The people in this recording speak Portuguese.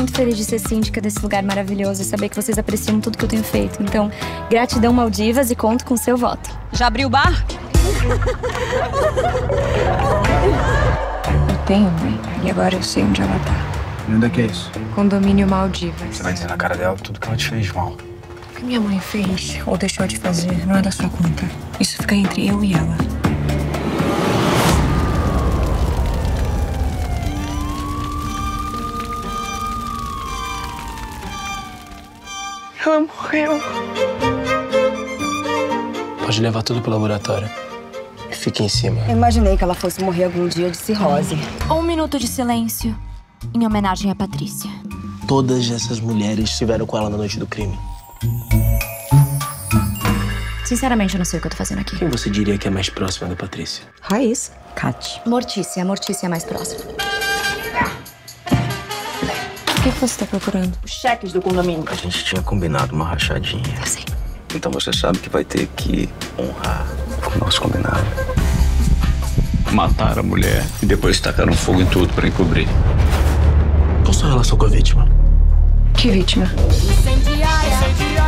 muito feliz de ser síndica desse lugar maravilhoso e saber que vocês apreciam tudo que eu tenho feito. Então, gratidão Maldivas e conto com seu voto. Já abriu o bar? Eu tenho mãe, e agora eu sei onde ela tá. E onde é que é isso? Condomínio Maldivas. Você vai dizer na cara dela tudo que ela te fez mal. O que minha mãe fez ou deixou de fazer não é da sua conta. Isso fica entre eu e ela. Ela morreu. Pode levar tudo pro laboratório. E fique em cima. Eu imaginei que ela fosse morrer algum dia de cirrose. Um minuto de silêncio em homenagem a Patrícia. Todas essas mulheres estiveram com ela na noite do crime. Sinceramente, eu não sei o que eu tô fazendo aqui. Quem você diria que é mais próxima da Patrícia? Raiz. Cate. Mortícia, Mortícia é mais próxima. O que você tá procurando? Os cheques do condomínio. A gente tinha combinado uma rachadinha. Eu sei. Então você sabe que vai ter que honrar o nosso combinado. Mataram a mulher e depois tacaram fogo em tudo para encobrir. Qual sua relação com a vítima? Que vítima? Incendiária. O barro